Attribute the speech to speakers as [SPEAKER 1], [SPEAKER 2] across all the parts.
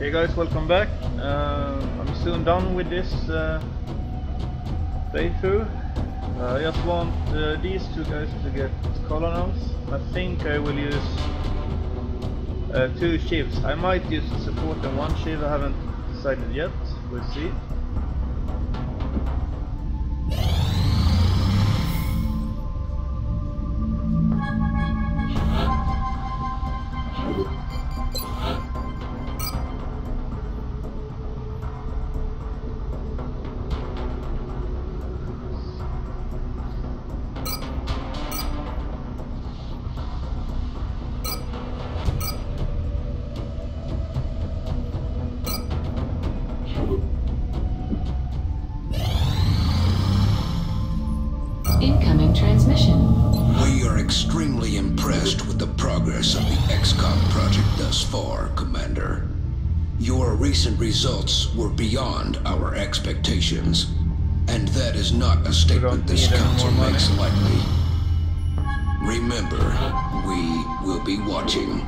[SPEAKER 1] Hey guys, welcome back. Uh, I'm soon done with this uh, playthrough. Uh, I just want uh, these two guys to get colonels. I think I will use uh, two ships. I might use support and one ship, I haven't decided yet. We'll see.
[SPEAKER 2] Incoming transmission.
[SPEAKER 3] We are extremely impressed with the progress of the XCOM project thus far, Commander. Your recent results were beyond our expectations, and that is not a statement this council makes lightly. Remember, we will be watching.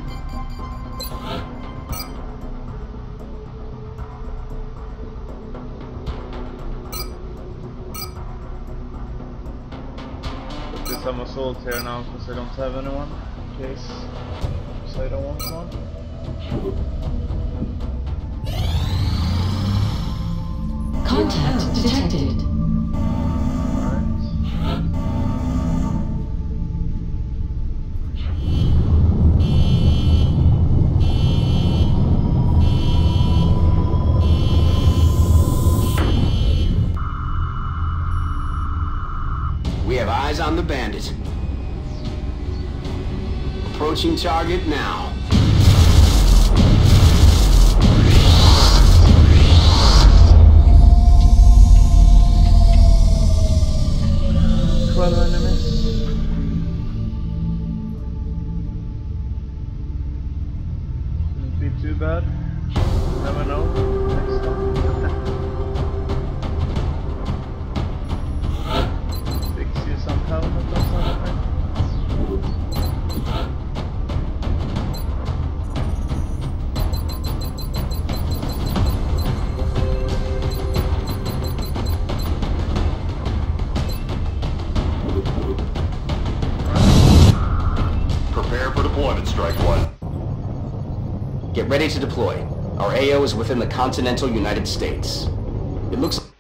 [SPEAKER 1] This here now because I don't have anyone. In case so I don't want one.
[SPEAKER 2] Contact detected.
[SPEAKER 4] We have eyes on the bandit. Approaching target now.
[SPEAKER 5] Strike One.
[SPEAKER 4] Get ready to deploy. Our AO is within the continental United States. It looks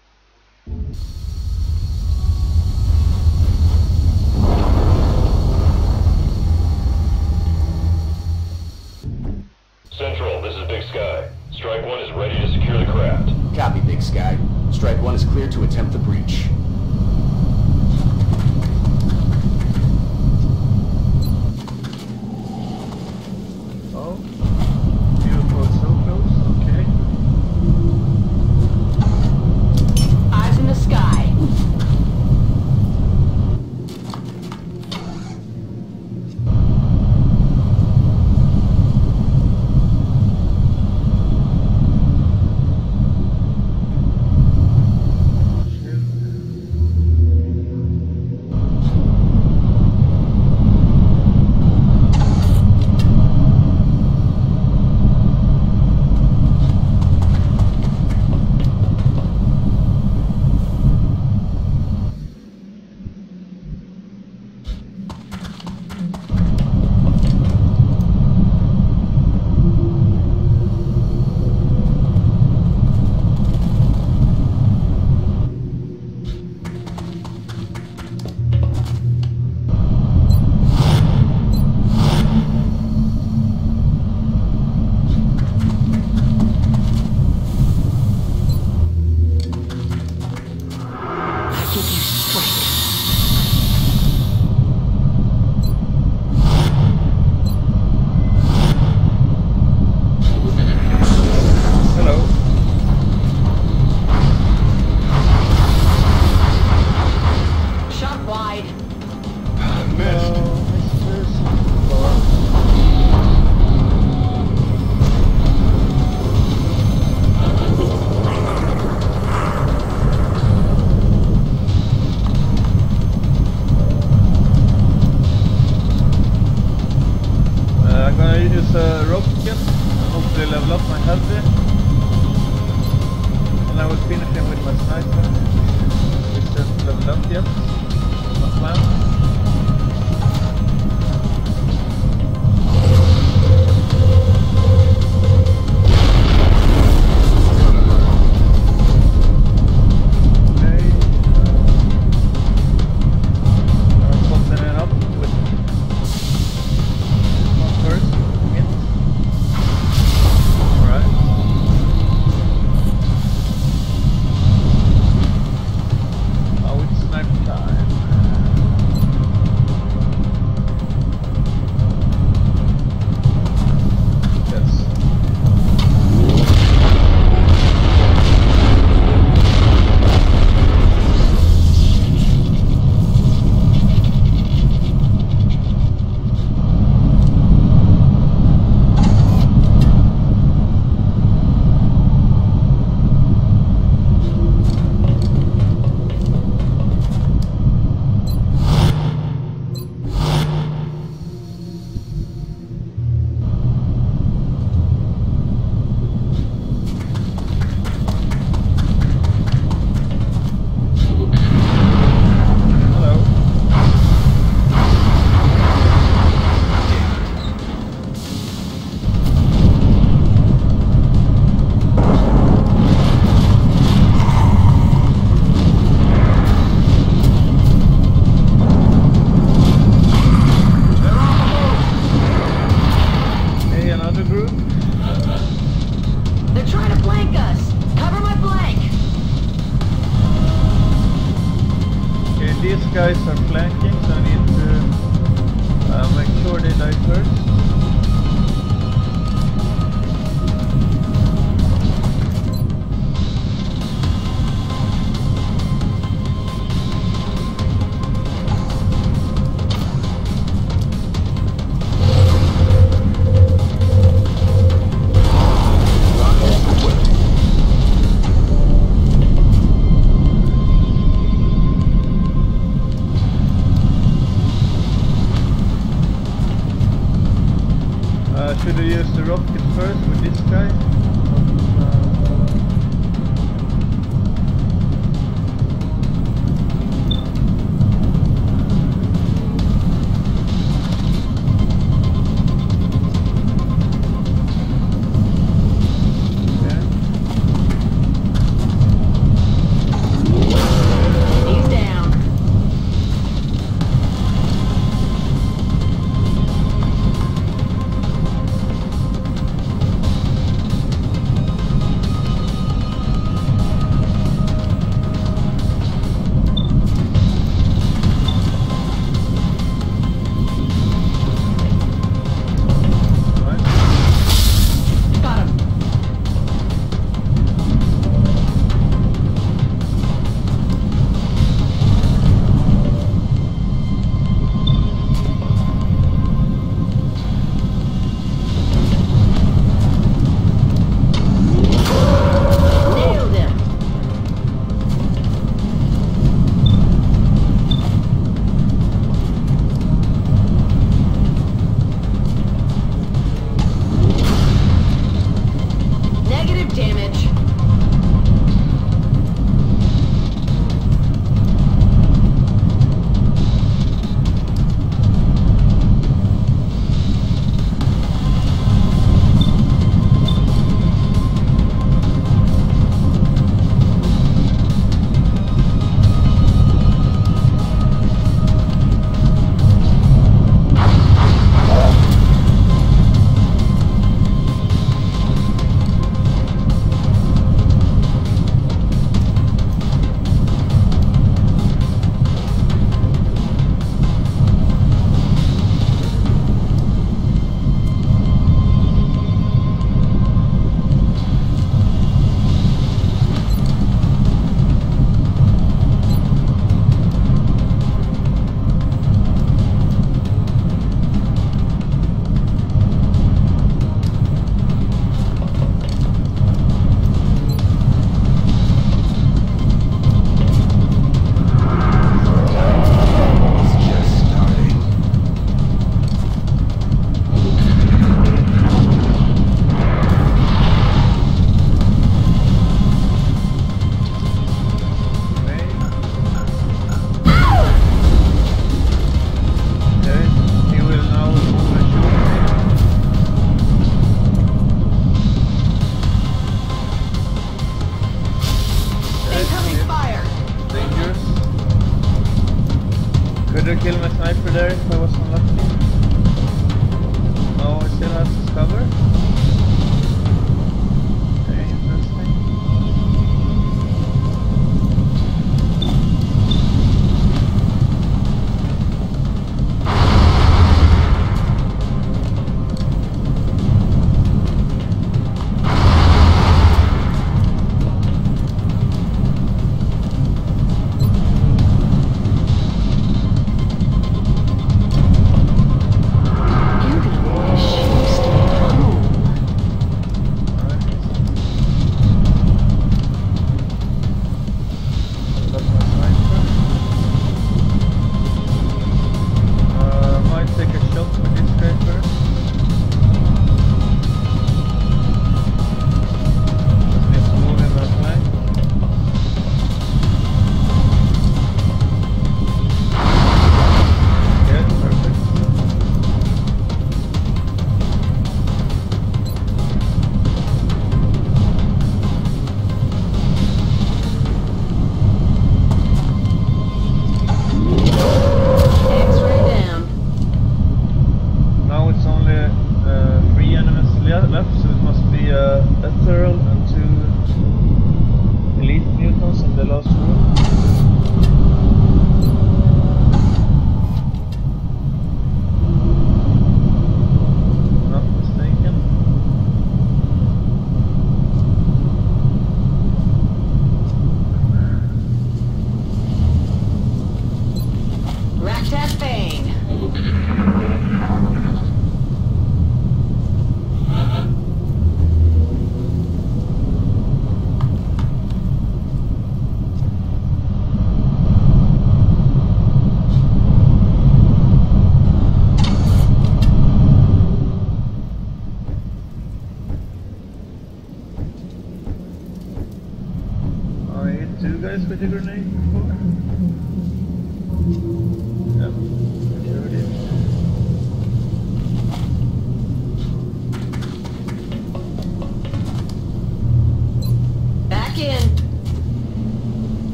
[SPEAKER 1] with
[SPEAKER 2] grenade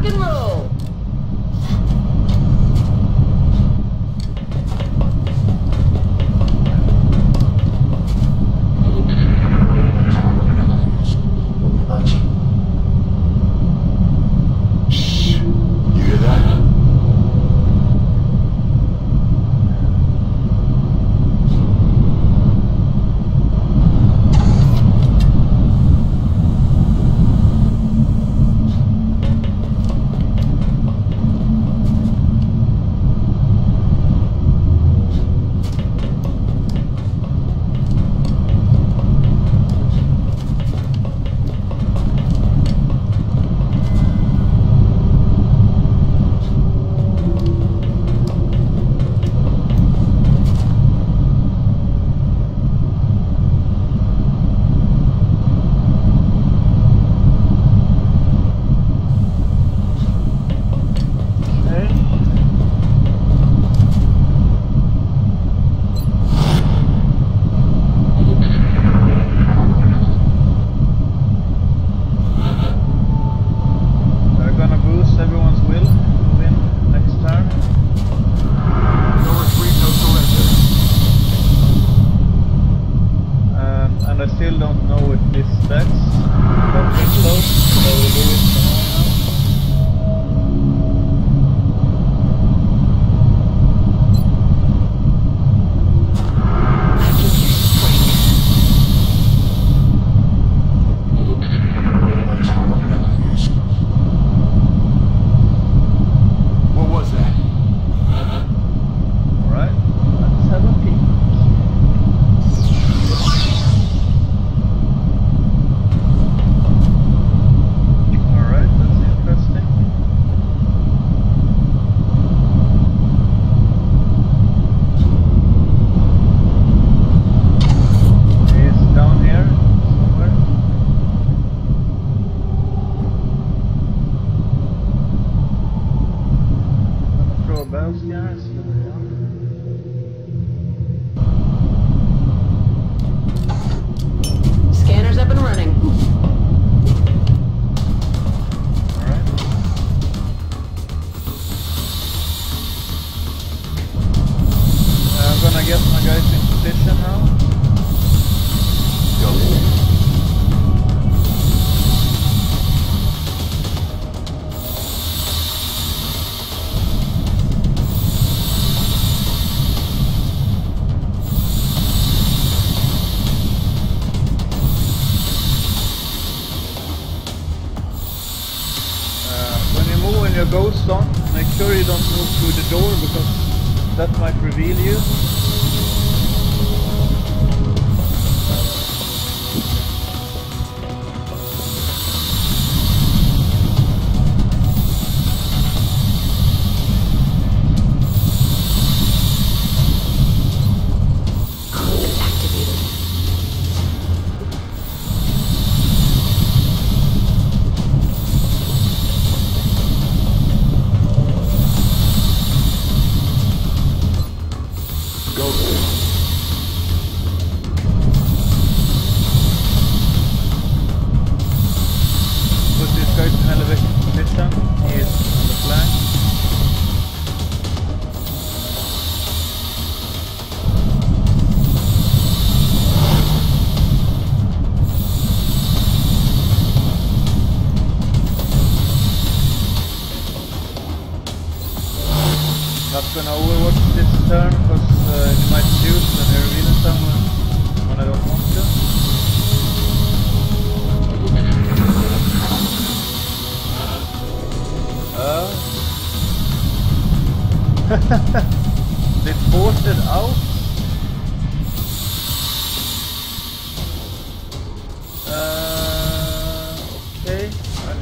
[SPEAKER 1] Rock and roll.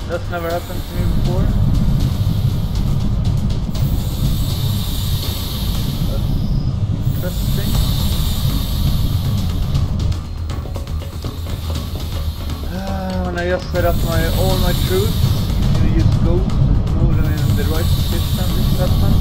[SPEAKER 1] That's never happened to me before. That's interesting. When I just set up my all my troops, I'm gonna use go, move them in the right position this happened.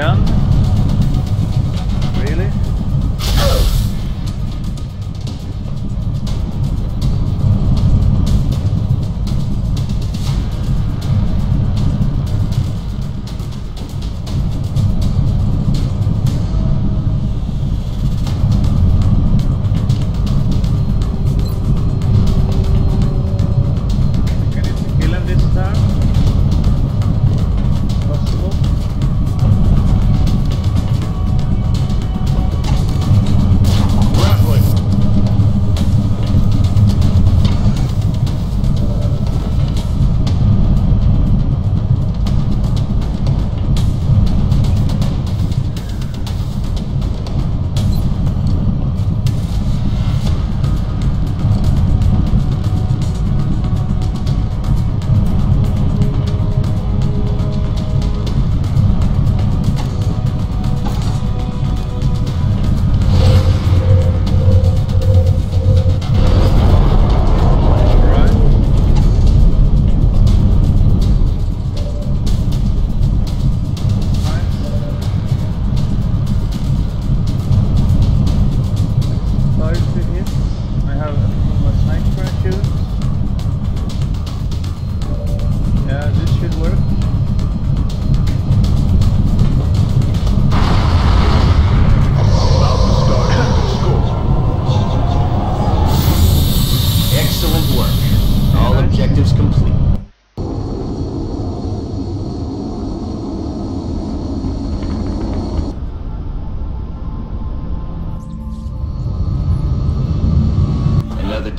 [SPEAKER 1] Yeah.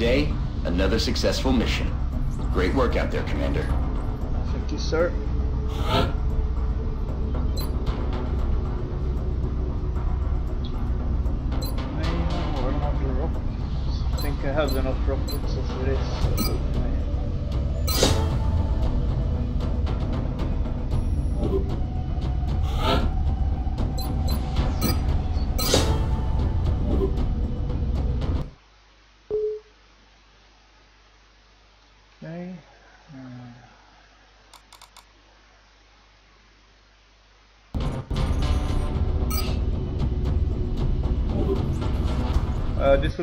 [SPEAKER 4] Okay, another successful mission. Great work out there, Commander.
[SPEAKER 1] Thank you, sir. I think I have enough rockets as it is.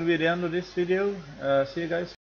[SPEAKER 1] Be the end of this video. Uh, see you guys.